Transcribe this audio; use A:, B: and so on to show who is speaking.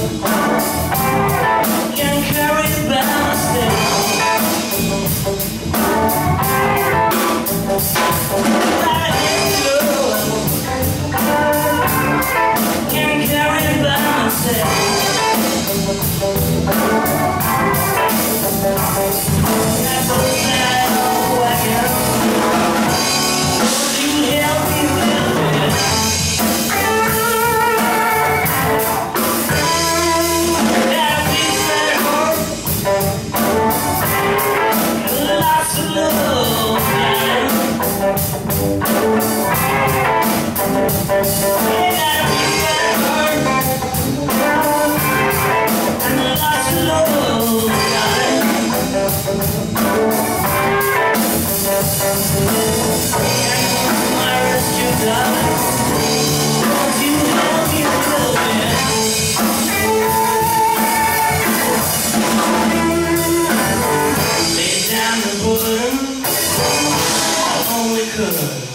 A: Thank good.